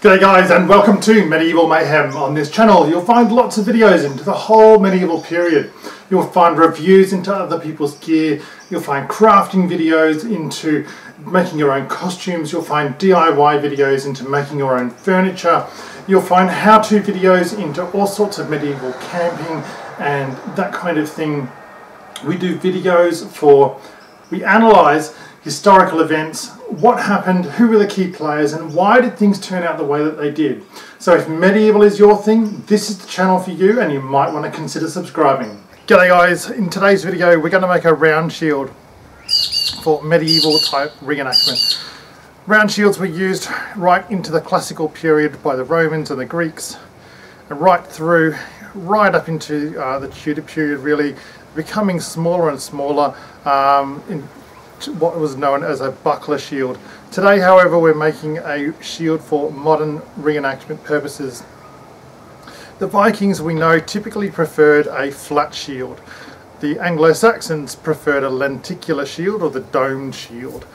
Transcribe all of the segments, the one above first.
G'day guys and welcome to Medieval Mayhem. On this channel you'll find lots of videos into the whole medieval period. You'll find reviews into other people's gear, you'll find crafting videos into making your own costumes, you'll find DIY videos into making your own furniture, you'll find how-to videos into all sorts of medieval camping and that kind of thing. We do videos for, we analyse historical events, what happened, who were the key players, and why did things turn out the way that they did. So if medieval is your thing, this is the channel for you and you might want to consider subscribing. G'day guys, in today's video we're going to make a round shield for medieval type reenactment. Round shields were used right into the classical period by the Romans and the Greeks, and right through, right up into uh, the Tudor period really, becoming smaller and smaller um, in, what was known as a buckler shield. Today, however, we're making a shield for modern reenactment purposes. The Vikings, we know, typically preferred a flat shield. The Anglo-Saxons preferred a lenticular shield or the domed shield.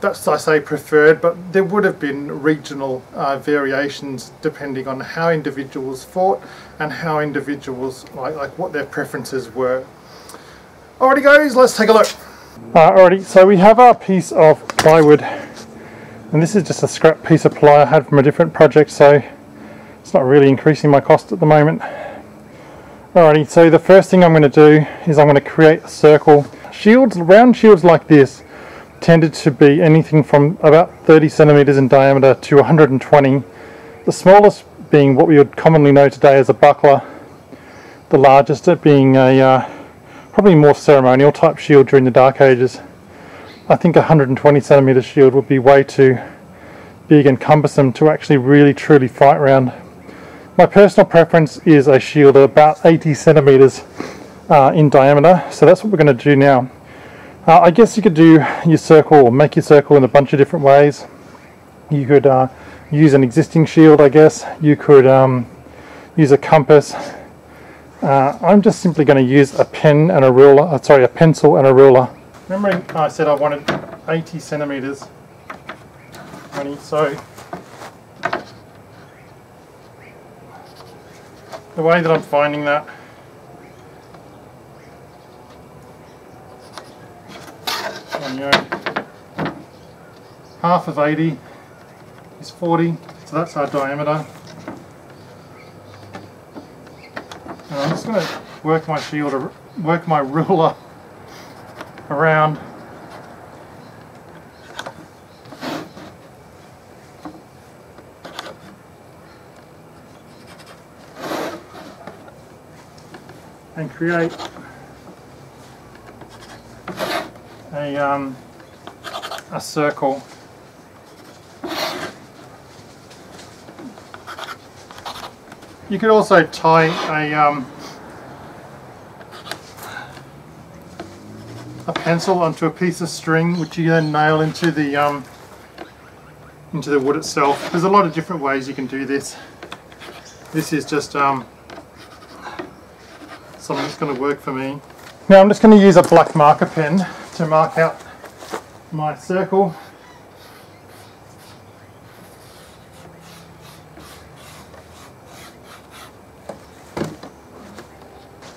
That's, I say, preferred, but there would have been regional uh, variations depending on how individuals fought and how individuals, like, like what their preferences were. Alrighty guys, let's take a look. Uh, alrighty, so we have our piece of plywood and this is just a scrap piece of ply I had from a different project so it's not really increasing my cost at the moment. Alrighty, so the first thing I'm going to do is I'm going to create a circle. Shields, round shields like this tended to be anything from about 30 centimeters in diameter to 120. The smallest being what we would commonly know today as a buckler, the largest being a uh, probably more ceremonial type shield during the Dark Ages. I think a 120 centimeter shield would be way too big and cumbersome to actually really truly fight around. My personal preference is a shield of about 80 centimeters uh, in diameter, so that's what we're going to do now. Uh, I guess you could do your circle or make your circle in a bunch of different ways. You could uh, use an existing shield, I guess. You could um, use a compass uh, I'm just simply going to use a pen and a ruler, uh, sorry, a pencil and a ruler. Remember I said I wanted 80 centimeters, so the way that I'm finding that half of 80 is 40, so that's our diameter. And I'm just going to work my shield, work my ruler around. And create a, um, a circle You could also tie a um, a pencil onto a piece of string, which you then nail into the um, into the wood itself. There's a lot of different ways you can do this. This is just um, something that's going to work for me. Now I'm just going to use a black marker pen to mark out my circle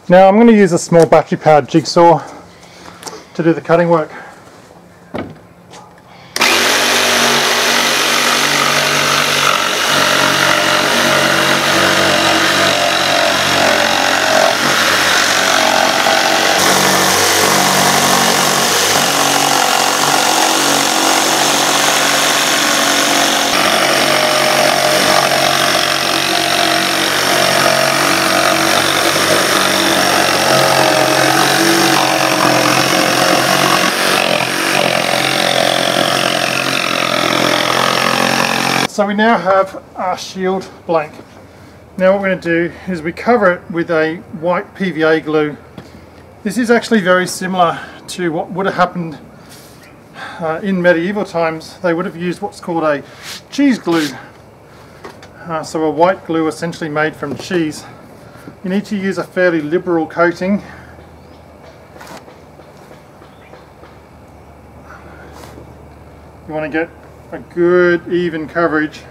Now I'm going to use a small battery powered jigsaw to do the cutting work. So we now have our shield blank. Now what we're going to do is we cover it with a white PVA glue. This is actually very similar to what would have happened uh, in medieval times. They would have used what's called a cheese glue. Uh, so a white glue essentially made from cheese. You need to use a fairly liberal coating you want to get a good even coverage.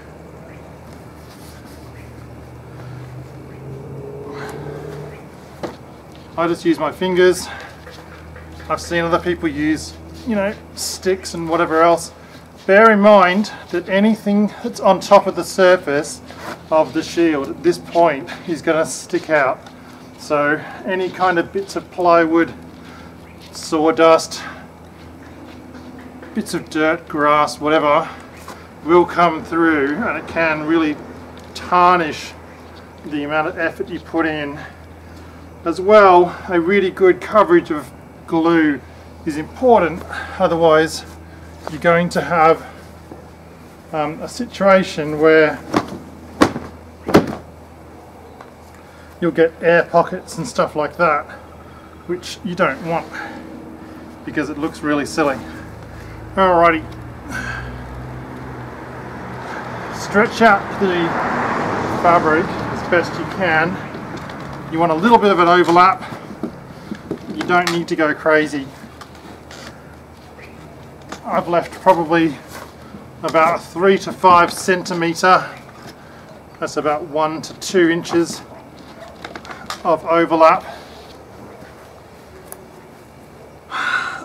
I just use my fingers. I've seen other people use, you know, sticks and whatever else. Bear in mind that anything that's on top of the surface of the shield at this point is going to stick out. So any kind of bits of plywood, sawdust, bits of dirt, grass, whatever, will come through and it can really tarnish the amount of effort you put in. As well, a really good coverage of glue is important, otherwise you're going to have um, a situation where you'll get air pockets and stuff like that, which you don't want because it looks really silly. Alrighty. Stretch out the fabric as best you can. You want a little bit of an overlap. You don't need to go crazy. I've left probably about three to five centimeter. That's about one to two inches of overlap.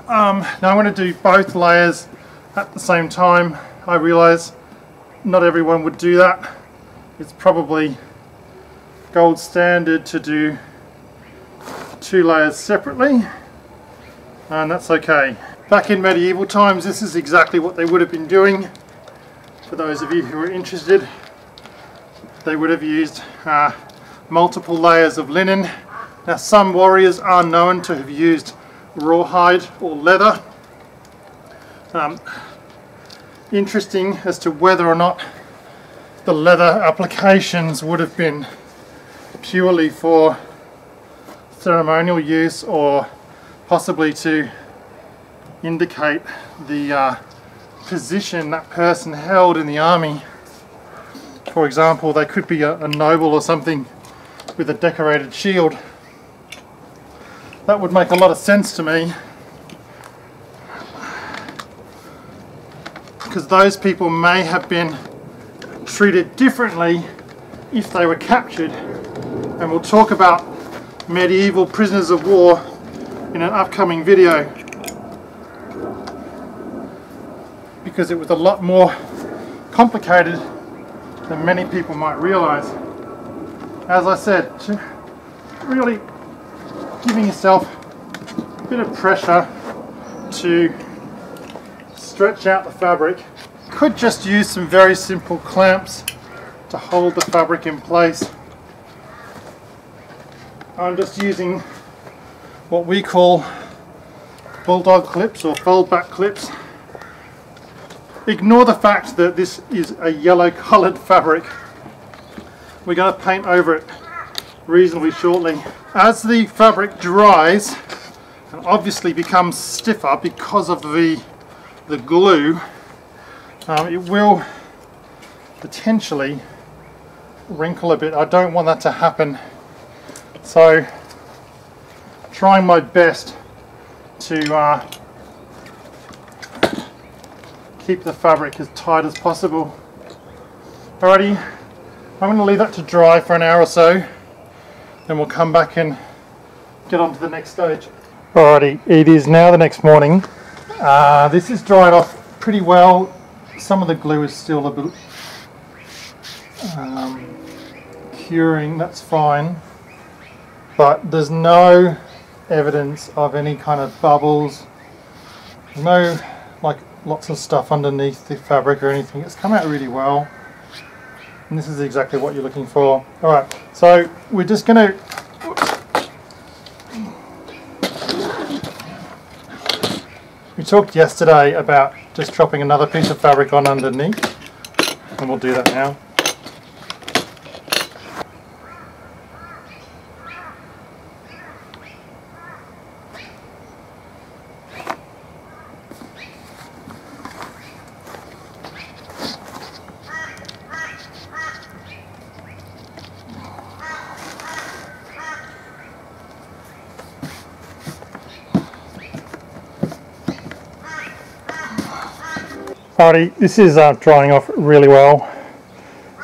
Um, now I'm going to do both layers at the same time. I realise not everyone would do that. It's probably gold standard to do two layers separately and that's okay. Back in medieval times this is exactly what they would have been doing. For those of you who are interested they would have used uh, multiple layers of linen. Now some warriors are known to have used rawhide or leather. Um, interesting as to whether or not the leather applications would have been purely for ceremonial use or possibly to indicate the uh, position that person held in the army. For example, they could be a, a noble or something with a decorated shield that would make a lot of sense to me. Because those people may have been treated differently if they were captured. And we'll talk about medieval prisoners of war in an upcoming video. Because it was a lot more complicated than many people might realize. As I said, really giving yourself a bit of pressure to stretch out the fabric. Could just use some very simple clamps to hold the fabric in place. I'm just using what we call bulldog clips or fold back clips. Ignore the fact that this is a yellow coloured fabric. We're going to paint over it reasonably shortly. As the fabric dries and obviously becomes stiffer because of the, the glue, um, it will potentially wrinkle a bit. I don't want that to happen. So trying my best to uh, keep the fabric as tight as possible. Alrighty, I'm going to leave that to dry for an hour or so then we'll come back and get on to the next stage. Alrighty, it is now the next morning. Uh, this is dried off pretty well. Some of the glue is still a bit um, curing, that's fine. But there's no evidence of any kind of bubbles. No like lots of stuff underneath the fabric or anything. It's come out really well. And this is exactly what you're looking for. Alright, so we're just going to We talked yesterday about just dropping another piece of fabric on underneath and we'll do that now. Alrighty, this is uh, drying off really well.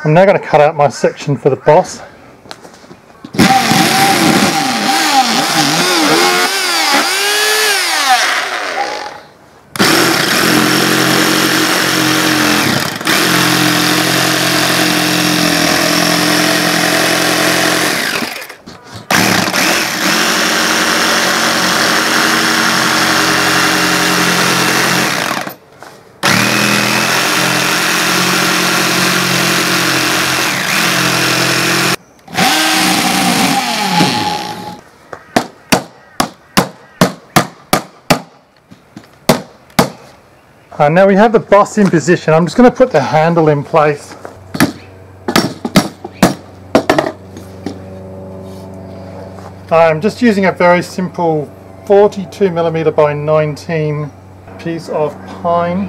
I'm now going to cut out my section for the boss. Uh, now we have the boss in position. I'm just going to put the handle in place. I'm just using a very simple 42 millimeter by 19 piece of pine.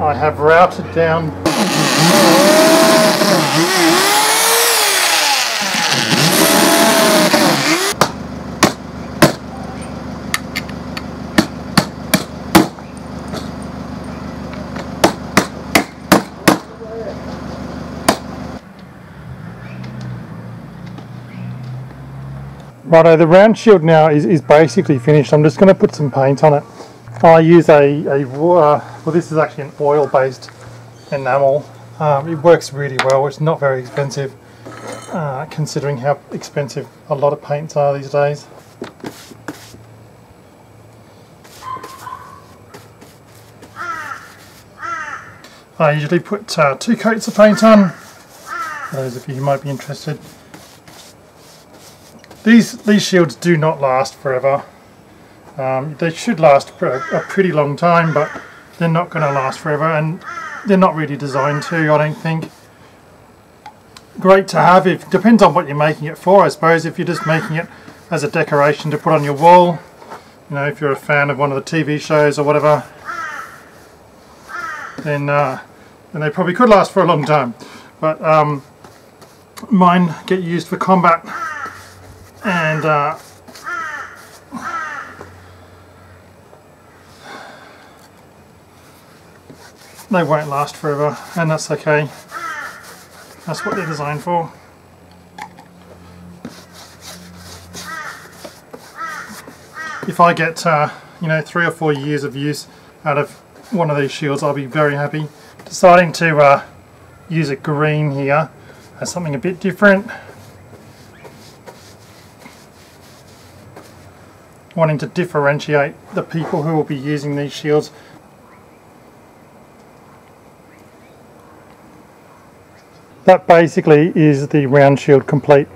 I have routed down Righto, the round shield now is, is basically finished. I'm just going to put some paint on it. I use a, a uh, well this is actually an oil based enamel. Um, it works really well, it's not very expensive uh, considering how expensive a lot of paints are these days. I usually put uh, two coats of paint on, for those of you who might be interested. These, these shields do not last forever. Um, they should last a, pretty long time, but they're not going to last forever, and they're not really designed to, I don't think. Great to have, if depends on what you're making it for, I suppose. If you're just making it as a decoration to put on your wall, you know, if you're a fan of one of the TV shows or whatever, then, uh, then they probably could last for a long time. But um, mine get used for combat and uh, they won't last forever and that's okay. That's what they're designed for. If I get uh, you know three or four years of use out of one of these shields I'll be very happy. Deciding to uh, use a green here as something a bit different wanting to differentiate the people who will be using these shields. That basically is the round shield complete.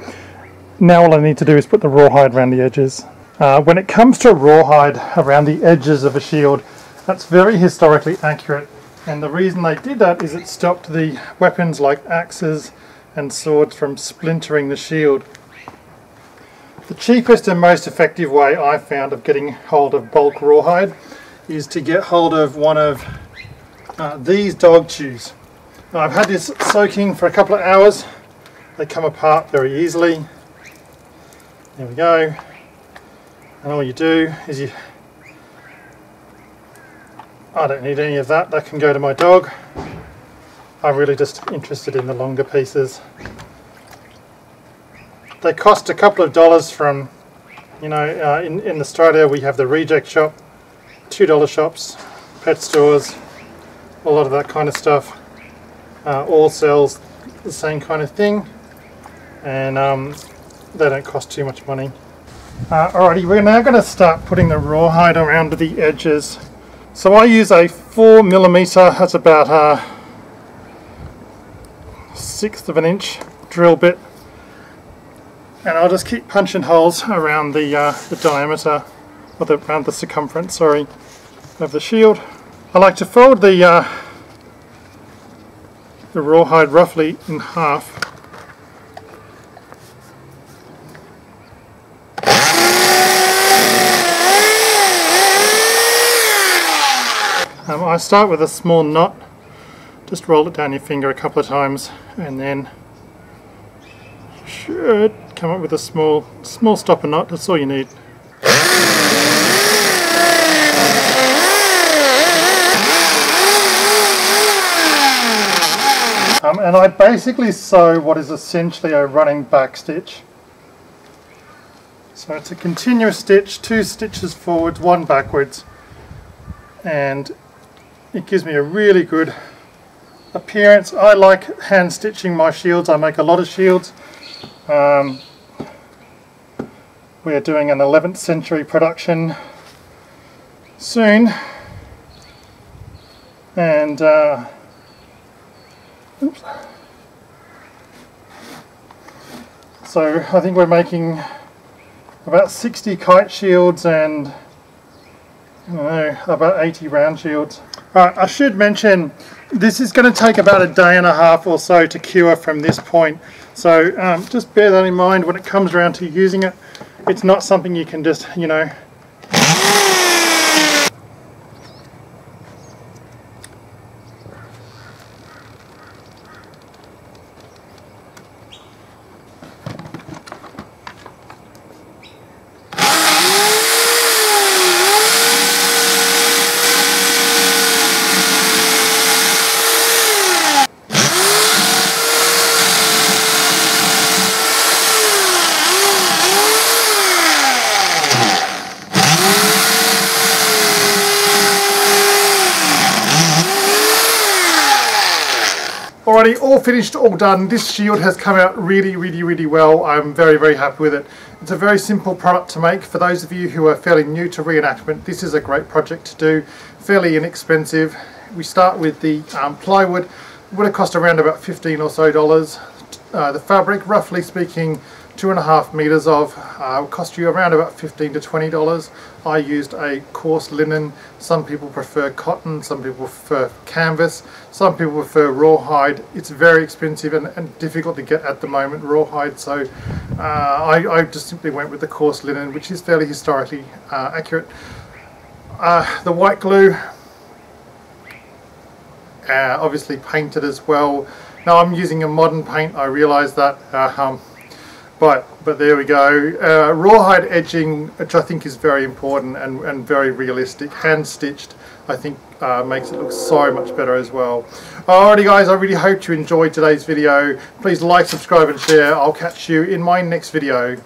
Now all I need to do is put the rawhide around the edges. Uh, when it comes to rawhide around the edges of a shield, that's very historically accurate. And the reason they did that is it stopped the weapons like axes and swords from splintering the shield. The cheapest and most effective way I've found of getting hold of bulk rawhide is to get hold of one of uh, these dog chews. Now, I've had this soaking for a couple of hours. They come apart very easily. There we go. And all you do is you... I don't need any of that, that can go to my dog. I'm really just interested in the longer pieces they cost a couple of dollars from, you know, uh, in, in Australia we have the reject shop, $2 shops, pet stores, a lot of that kind of stuff. Uh, all sells the same kind of thing and um, they don't cost too much money. Uh, alrighty, we're now going to start putting the rawhide around the edges. So I use a 4 millimeter, that's about a sixth of an inch drill bit and I'll just keep punching holes around the, uh, the diameter, or the, around the circumference, sorry, of the shield. I like to fold the, uh, the rawhide roughly in half. Um, I start with a small knot, just roll it down your finger a couple of times and then should come up with a small small stopper knot, that's all you need. Um, and I basically sew what is essentially a running back stitch. So it's a continuous stitch, two stitches forwards, one backwards, and it gives me a really good appearance. I like hand stitching my shields, I make a lot of shields. Um, we are doing an 11th century production soon and uh, oops. so I think we're making about 60 kite shields and I know, about 80 round shields. Alright, I should mention this is going to take about a day and a half or so to cure from this point. So um, just bear that in mind when it comes around to using it. It's not something you can just, you know, All finished, all done. This shield has come out really, really, really well. I'm very, very happy with it. It's a very simple product to make. For those of you who are fairly new to reenactment, this is a great project to do. Fairly inexpensive. We start with the um, plywood. Would have cost around about 15 or so dollars. Uh, the fabric, roughly speaking, two and a half meters of uh, cost you around about 15 to 20 dollars. I used a coarse linen. Some people prefer cotton some people prefer canvas some people prefer rawhide. It's very expensive and, and difficult to get at the moment rawhide. So uh, I, I, just simply went with the coarse linen which is fairly historically uh, accurate. Uh, the white glue uh, obviously painted as well now I'm using a modern paint I realize that uh, um, but but there we go. Uh, rawhide edging, which I think is very important and, and very realistic, hand stitched, I think uh, makes it look so much better as well. Alrighty guys, I really hope you enjoyed today's video. Please like, subscribe and share. I'll catch you in my next video.